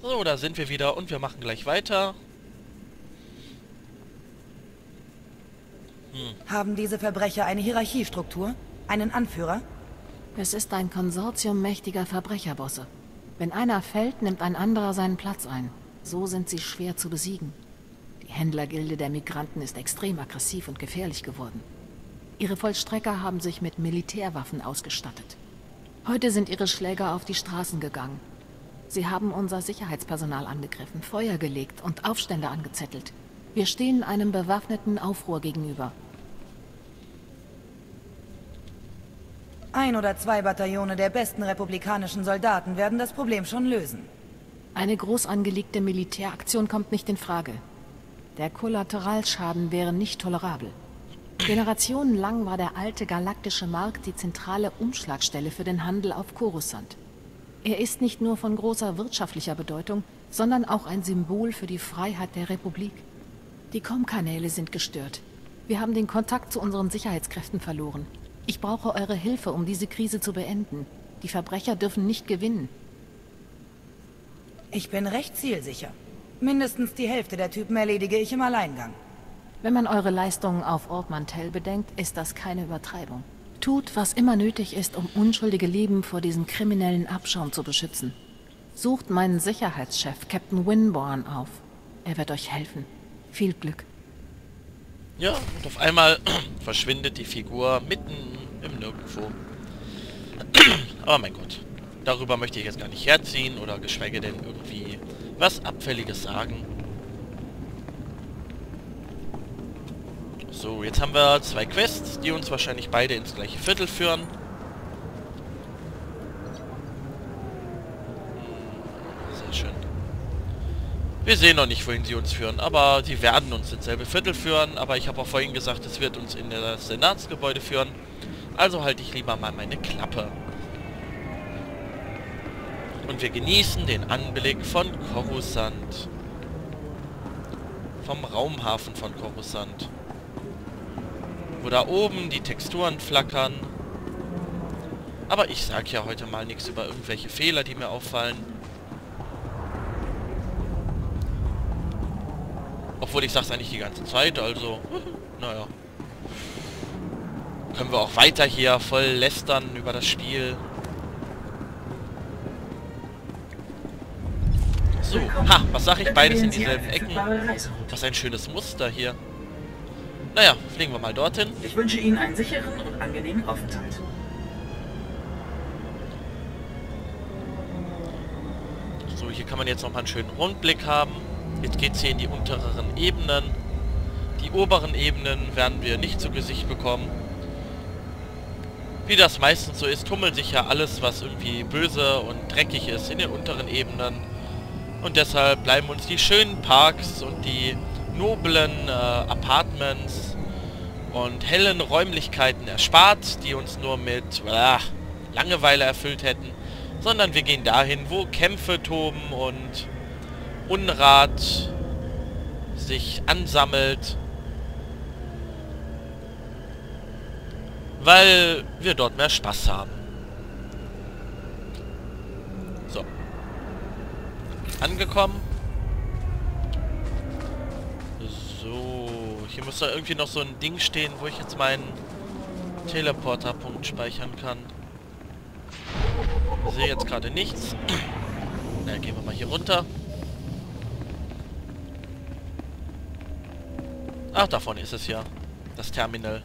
So, da sind wir wieder und wir machen gleich weiter. Hm. Haben diese Verbrecher eine Hierarchiestruktur? Einen Anführer? Es ist ein Konsortium mächtiger Verbrecherbosse. Wenn einer fällt, nimmt ein anderer seinen Platz ein. So sind sie schwer zu besiegen. Die Händlergilde der Migranten ist extrem aggressiv und gefährlich geworden. Ihre Vollstrecker haben sich mit Militärwaffen ausgestattet. Heute sind ihre Schläger auf die Straßen gegangen. Sie haben unser Sicherheitspersonal angegriffen, Feuer gelegt und Aufstände angezettelt. Wir stehen einem bewaffneten Aufruhr gegenüber. Ein oder zwei Bataillone der besten republikanischen Soldaten werden das Problem schon lösen. Eine groß angelegte Militäraktion kommt nicht in Frage. Der Kollateralschaden wäre nicht tolerabel. Generationenlang war der alte galaktische Markt die zentrale Umschlagstelle für den Handel auf Coruscant. Er ist nicht nur von großer wirtschaftlicher Bedeutung, sondern auch ein Symbol für die Freiheit der Republik. Die Com-Kanäle sind gestört. Wir haben den Kontakt zu unseren Sicherheitskräften verloren. Ich brauche eure Hilfe, um diese Krise zu beenden. Die Verbrecher dürfen nicht gewinnen. Ich bin recht zielsicher. Mindestens die Hälfte der Typen erledige ich im Alleingang. Wenn man eure Leistungen auf Ort Mantell bedenkt, ist das keine Übertreibung. Tut, was immer nötig ist, um unschuldige Leben vor diesem kriminellen Abschaum zu beschützen. Sucht meinen Sicherheitschef, Captain Winborn, auf. Er wird euch helfen. Viel Glück. Ja, und auf einmal verschwindet die Figur mitten im Nirgendwo. Aber mein Gott, darüber möchte ich jetzt gar nicht herziehen oder geschweige denn irgendwie was Abfälliges sagen. So, jetzt haben wir zwei Quests, die uns wahrscheinlich beide ins gleiche Viertel führen. Wir sehen noch nicht, wohin sie uns führen, aber sie werden uns ins selbe Viertel führen. Aber ich habe auch vorhin gesagt, es wird uns in das Senatsgebäude führen. Also halte ich lieber mal meine Klappe. Und wir genießen den Anblick von Coruscant. Vom Raumhafen von Coruscant. Wo da oben die Texturen flackern. Aber ich sage ja heute mal nichts über irgendwelche Fehler, die mir auffallen. Obwohl ich sag's eigentlich die ganze Zeit, also... naja. Können wir auch weiter hier voll lästern über das Spiel. So, ha, was sag ich? Beides in dieselben Ecken. Was ein schönes Muster hier. Naja, fliegen wir mal dorthin. Ich wünsche Ihnen einen sicheren und angenehmen Aufenthalt. So, hier kann man jetzt noch mal einen schönen Rundblick haben. Jetzt geht es hier in die unteren Ebenen. Die oberen Ebenen werden wir nicht zu Gesicht bekommen. Wie das meistens so ist, tummelt sich ja alles, was irgendwie böse und dreckig ist, in den unteren Ebenen. Und deshalb bleiben uns die schönen Parks und die noblen äh, Apartments und hellen Räumlichkeiten erspart, die uns nur mit äh, Langeweile erfüllt hätten, sondern wir gehen dahin, wo Kämpfe toben und Unrat sich ansammelt. Weil wir dort mehr Spaß haben. So. Angekommen. Hier muss da irgendwie noch so ein Ding stehen, wo ich jetzt meinen Teleporterpunkt speichern kann. Ich sehe jetzt gerade nichts. Na, gehen wir mal hier runter. Ach, davon ist es ja. Das Terminal.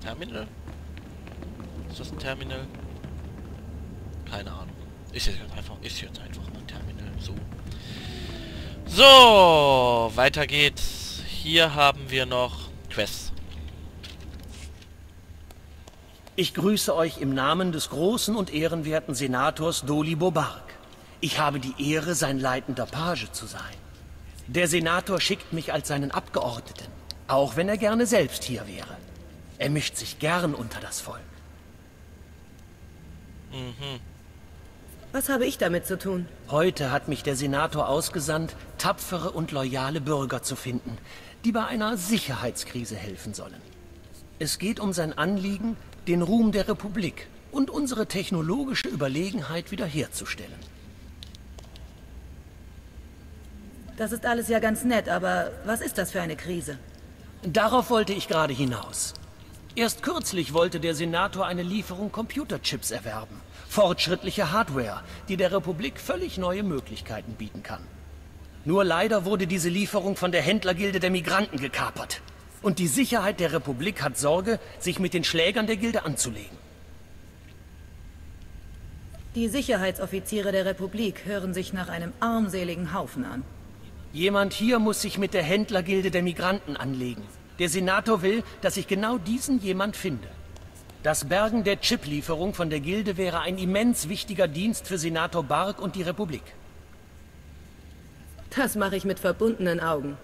Terminal? Ist das ein Terminal? Keine Ahnung. Ist jetzt einfach, ist jetzt einfach ein Terminal. So. So, weiter geht's. Hier haben wir noch Quests. Ich grüße euch im Namen des großen und ehrenwerten Senators Doli Bobark. Ich habe die Ehre, sein leitender Page zu sein. Der Senator schickt mich als seinen Abgeordneten. Auch wenn er gerne selbst hier wäre. Er mischt sich gern unter das Volk. Mhm. Was habe ich damit zu tun? Heute hat mich der Senator ausgesandt, tapfere und loyale Bürger zu finden, die bei einer Sicherheitskrise helfen sollen. Es geht um sein Anliegen, den Ruhm der Republik und unsere technologische Überlegenheit wiederherzustellen. Das ist alles ja ganz nett, aber was ist das für eine Krise? Darauf wollte ich gerade hinaus. Erst kürzlich wollte der Senator eine Lieferung Computerchips erwerben. Fortschrittliche Hardware, die der Republik völlig neue Möglichkeiten bieten kann. Nur leider wurde diese Lieferung von der Händlergilde der Migranten gekapert. Und die Sicherheit der Republik hat Sorge, sich mit den Schlägern der Gilde anzulegen. Die Sicherheitsoffiziere der Republik hören sich nach einem armseligen Haufen an. Jemand hier muss sich mit der Händlergilde der Migranten anlegen. Der Senator will, dass ich genau diesen jemand finde. Das Bergen der Chip-Lieferung von der Gilde wäre ein immens wichtiger Dienst für Senator Bark und die Republik. Das mache ich mit verbundenen Augen.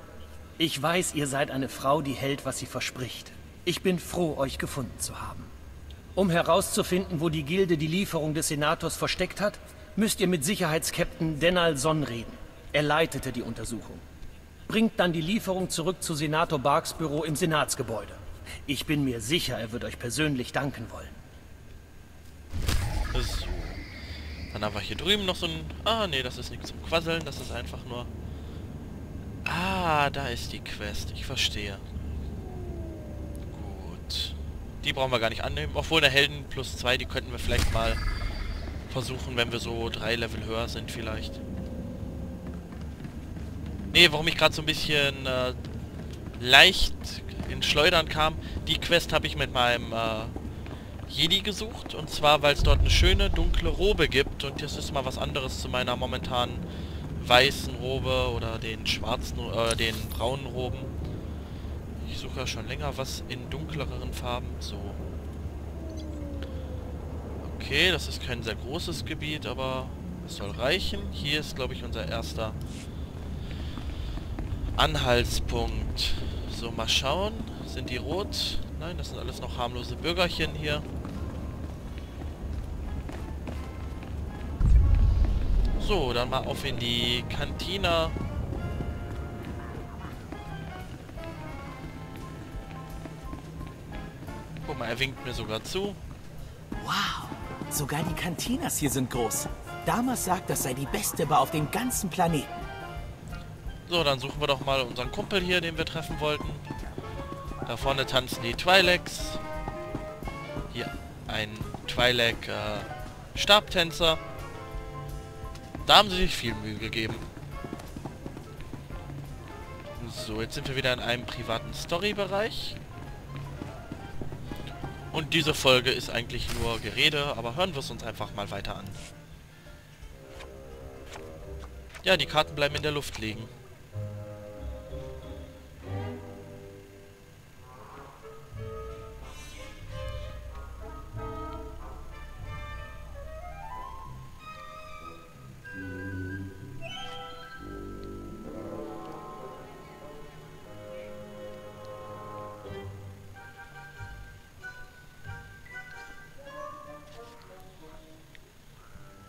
Ich weiß, ihr seid eine Frau, die hält, was sie verspricht. Ich bin froh, euch gefunden zu haben. Um herauszufinden, wo die Gilde die Lieferung des Senators versteckt hat, müsst ihr mit Sicherheitskapitän Denal Son reden. Er leitete die Untersuchung. Bringt dann die Lieferung zurück zu Senator Barks Büro im Senatsgebäude. Ich bin mir sicher, er wird euch persönlich danken wollen. So. Dann haben wir hier drüben noch so ein... Ah, nee, das ist nichts zum Quasseln. Das ist einfach nur... Ah, da ist die Quest. Ich verstehe. Gut. Die brauchen wir gar nicht annehmen. Obwohl der Helden plus 2, die könnten wir vielleicht mal versuchen, wenn wir so drei Level höher sind vielleicht. Nee, warum ich gerade so ein bisschen äh, leicht in Schleudern kam, die Quest habe ich mit meinem äh, Jedi gesucht. Und zwar, weil es dort eine schöne dunkle Robe gibt. Und das ist mal was anderes zu meiner momentanen weißen Robe oder den schwarzen, äh, den braunen Roben. Ich suche ja schon länger was in dunkleren Farben. So. Okay, das ist kein sehr großes Gebiet, aber es soll reichen. Hier ist, glaube ich, unser erster Anhaltspunkt. So, mal schauen. Sind die rot? Nein, das sind alles noch harmlose Bürgerchen hier. So, dann mal auf in die Kantina. Guck mal, er winkt mir sogar zu. Wow, sogar die Kantinas hier sind groß. Damas sagt, das sei die beste Bar auf dem ganzen Planeten. So, dann suchen wir doch mal unseren Kumpel hier, den wir treffen wollten. Da vorne tanzen die Twi'leks. Hier ein Twi'lek äh, Stabtänzer. Da haben sie sich viel Mühe gegeben. So, jetzt sind wir wieder in einem privaten Story-Bereich. Und diese Folge ist eigentlich nur Gerede, aber hören wir es uns einfach mal weiter an. Ja, die Karten bleiben in der Luft liegen.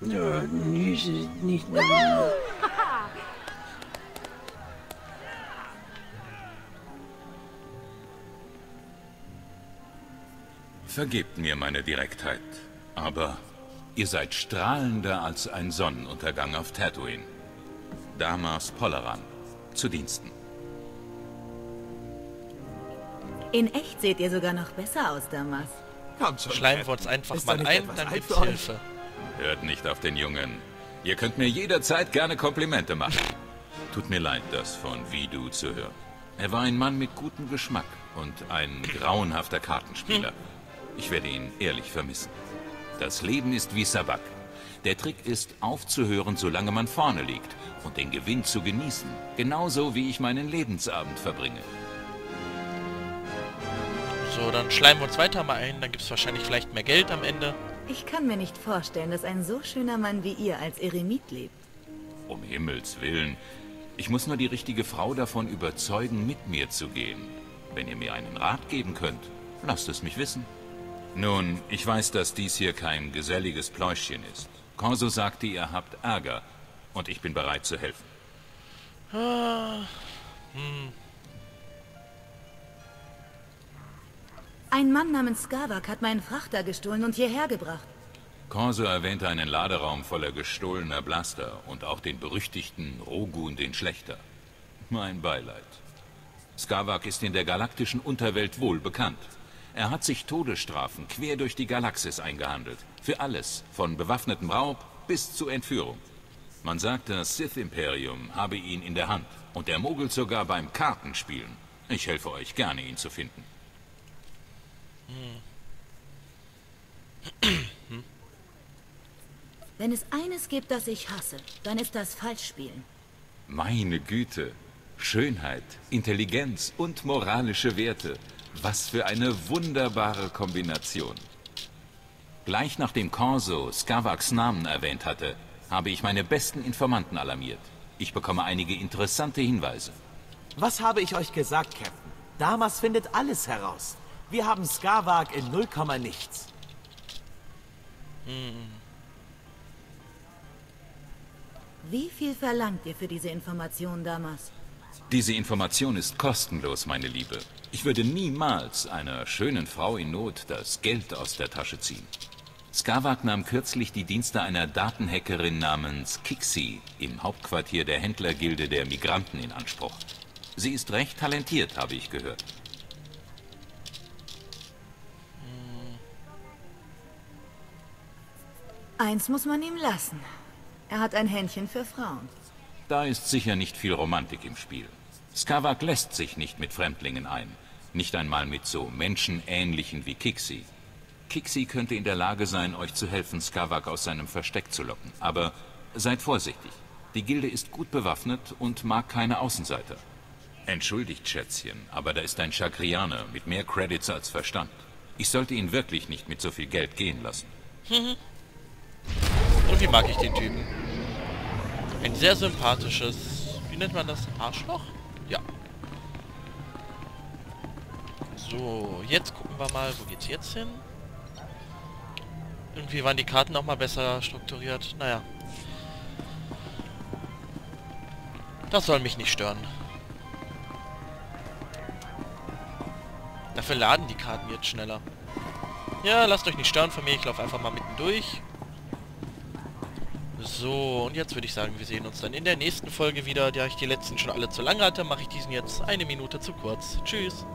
Ja, nicht, nicht mehr. Vergebt mir meine Direktheit, aber ihr seid strahlender als ein Sonnenuntergang auf Tatooine. Damas Polleran, zu Diensten. In echt seht ihr sogar noch besser aus, Damas. Kommt schon. Uns einfach Ist mal nicht ein, dann gibt's? Hilfe. Hört nicht auf den Jungen. Ihr könnt mir jederzeit gerne Komplimente machen. Tut mir leid, das von Vidu zu hören. Er war ein Mann mit gutem Geschmack und ein grauenhafter Kartenspieler. Ich werde ihn ehrlich vermissen. Das Leben ist wie Sabak. Der Trick ist, aufzuhören, solange man vorne liegt und den Gewinn zu genießen. Genauso wie ich meinen Lebensabend verbringe. So, dann schleimen wir uns weiter mal ein, dann gibt es wahrscheinlich vielleicht mehr Geld am Ende. Ich kann mir nicht vorstellen, dass ein so schöner Mann wie ihr als Eremit lebt. Um Himmels Willen. Ich muss nur die richtige Frau davon überzeugen, mit mir zu gehen. Wenn ihr mir einen Rat geben könnt, lasst es mich wissen. Nun, ich weiß, dass dies hier kein geselliges Pläuschchen ist. Corso sagte, ihr habt Ärger. Und ich bin bereit zu helfen. Ein Mann namens Skavak hat meinen Frachter gestohlen und hierher gebracht. Corso erwähnte einen Laderaum voller gestohlener Blaster und auch den berüchtigten Rogun den Schlechter. Mein Beileid. Skavak ist in der galaktischen Unterwelt wohl bekannt. Er hat sich Todesstrafen quer durch die Galaxis eingehandelt. Für alles, von bewaffnetem Raub bis zu Entführung. Man sagt, das Sith-Imperium habe ihn in der Hand. Und er mogelt sogar beim Kartenspielen. Ich helfe euch gerne, ihn zu finden. Wenn es eines gibt, das ich hasse, dann ist das Falschspielen. Meine Güte. Schönheit, Intelligenz und moralische Werte. Was für eine wunderbare Kombination. Gleich nachdem Corso Skavaks Namen erwähnt hatte, habe ich meine besten Informanten alarmiert. Ich bekomme einige interessante Hinweise. Was habe ich euch gesagt, Captain? Damas findet alles heraus. Wir haben Skavak in 0, nichts. Wie viel verlangt ihr für diese Information damals? Diese Information ist kostenlos, meine Liebe. Ich würde niemals einer schönen Frau in Not das Geld aus der Tasche ziehen. Skavak nahm kürzlich die Dienste einer Datenhackerin namens Kixi im Hauptquartier der Händlergilde der Migranten in Anspruch. Sie ist recht talentiert, habe ich gehört. Eins muss man ihm lassen. Er hat ein Händchen für Frauen. Da ist sicher nicht viel Romantik im Spiel. Skavak lässt sich nicht mit Fremdlingen ein. Nicht einmal mit so menschenähnlichen wie Kixi. Kixi könnte in der Lage sein, euch zu helfen, Skavak aus seinem Versteck zu locken. Aber seid vorsichtig. Die Gilde ist gut bewaffnet und mag keine Außenseiter. Entschuldigt, Schätzchen, aber da ist ein Chakrianer mit mehr Credits als Verstand. Ich sollte ihn wirklich nicht mit so viel Geld gehen lassen. Irgendwie mag ich den Typen. Ein sehr sympathisches... Wie nennt man das? Arschloch? Ja. So, jetzt gucken wir mal, wo geht's jetzt hin? Irgendwie waren die Karten auch mal besser strukturiert. Naja. Das soll mich nicht stören. Dafür laden die Karten jetzt schneller. Ja, lasst euch nicht stören von mir. Ich laufe einfach mal mitten durch. So, und jetzt würde ich sagen, wir sehen uns dann in der nächsten Folge wieder. Da ich die letzten schon alle zu lang hatte, mache ich diesen jetzt eine Minute zu kurz. Tschüss.